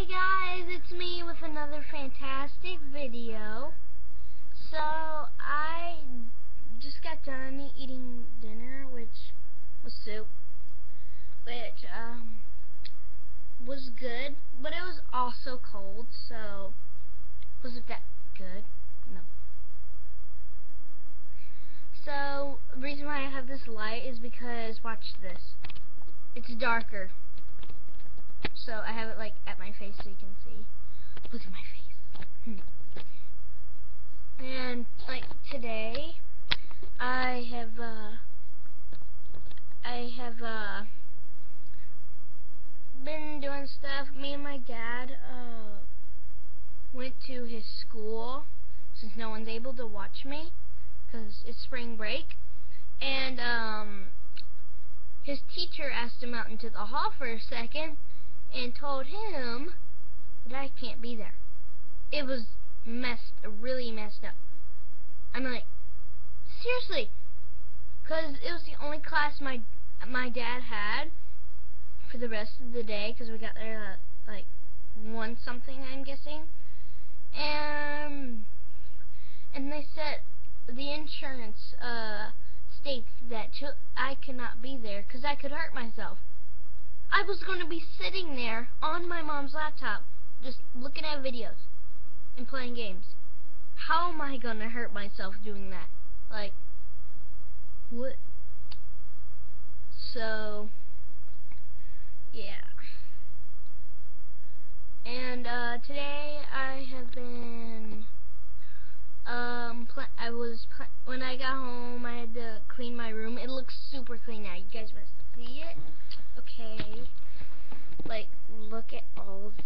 Hey guys, it's me with another fantastic video. So, I just got done eating dinner, which was soup, which, um, was good, but it was also cold, so, wasn't that good? No. So, the reason why I have this light is because, watch this. It's darker. So I have it like at my face so you can see. Look at my face. Hmm. And like today, I have uh, I have uh, been doing stuff. Me and my dad uh, went to his school since no one's able to watch me because it's spring break, and um, his teacher asked him out into the hall for a second and told him that I can't be there. It was messed, really messed up. I'm like, seriously, because it was the only class my my dad had for the rest of the day, because we got there at like one something, I'm guessing, and and they said the insurance uh states that I cannot be there because I could hurt myself. I was going to be sitting there on my mom's laptop just looking at videos and playing games. How am I going to hurt myself doing that? Like, what? So, yeah. And uh, today I have been, um, I was, when I got home I had to clean my room. It looks super clean now. You guys must see it. Okay.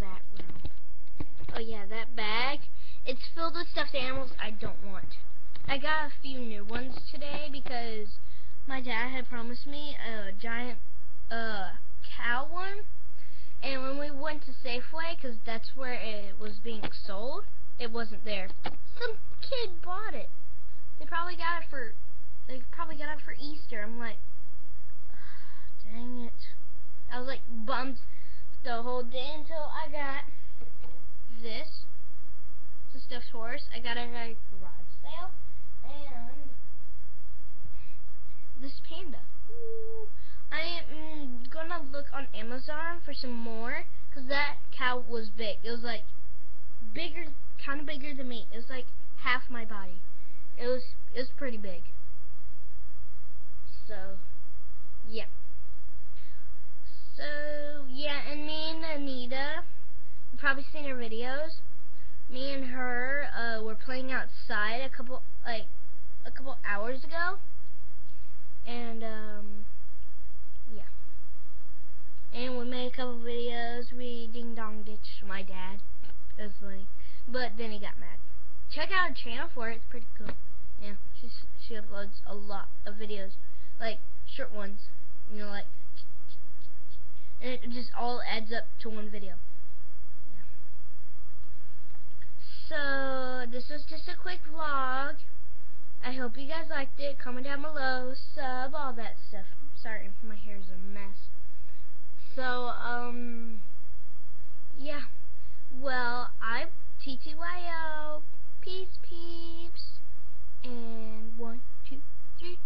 That room. Oh yeah, that bag. It's filled with stuffed animals I don't want. I got a few new ones today because my dad had promised me a giant uh, cow one. And when we went to Safeway, because that's where it was being sold, it wasn't there. Some kid bought it. They probably got it for, they probably got it for Easter. I'm like, dang it. I was like bummed the whole day until I got this. It's a stuffed horse. I got it at a garage sale. And this panda. Ooh. I am mm, gonna look on Amazon for some more because that cow was big. It was like bigger, kind of bigger than me. It was like half my body. It was it was pretty big. So, yeah. Anita, you've probably seen her videos. Me and her uh, were playing outside a couple, like, a couple hours ago. And, um, yeah. And we made a couple videos. We ding-dong ditched my dad. It was funny. But then he got mad. Check out her channel for it. It's pretty cool. Yeah, she's, she uploads a lot of videos. Like, short ones. You know, like, it just all adds up to one video. Yeah. So, this was just a quick vlog. I hope you guys liked it. Comment down below, sub, all that stuff. Sorry, my hair's a mess. So, um, yeah. Well, I'm TTYO. Peace, peeps. And one, two, three.